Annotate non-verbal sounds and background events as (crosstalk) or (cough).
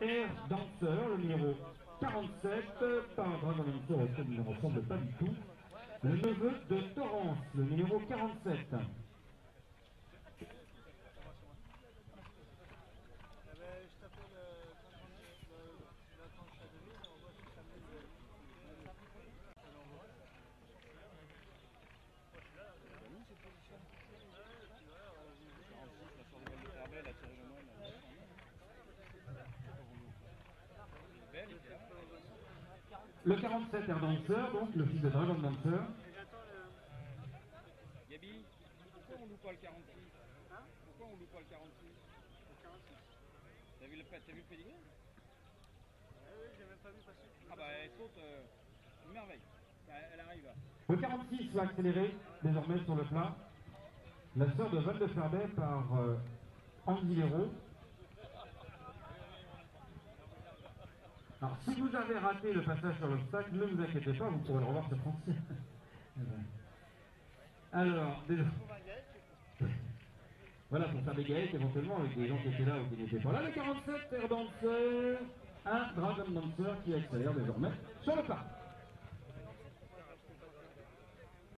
Air Dancer, le numéro 47, par Dragon Dancer auquel il ne ressemble pas du tout. Le neveu de Torrance, le numéro 47. Le 47 Air Dancer, donc le fils de Dragon Dancer. Gabi, pourquoi on loue pas le 46 Hein Pourquoi on loue pas le 46 Le 46 T'as vu le, t'as vu le pédigré Ah oui, j'ai même pas vu passer. Ah bah elle saute, euh, une merveille. Elle arrive là. Le 46 va accélérer désormais sur le plat. La sœur de Val de Ferbet par euh, Andy Léraud. Alors, si vous avez raté le passage sur l'obstacle, ne vous inquiétez pas, vous pourrez le revoir sur ben. (laughs) Alors, déjà, voilà, pour faire des gaiettes éventuellement avec des gens qui étaient là ou qui n'étaient pas là. Le 47 Air Dancer, un Dragon Dancer qui accélère désormais sur le plat.